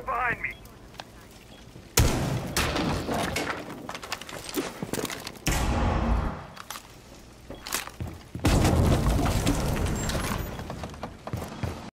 behind me.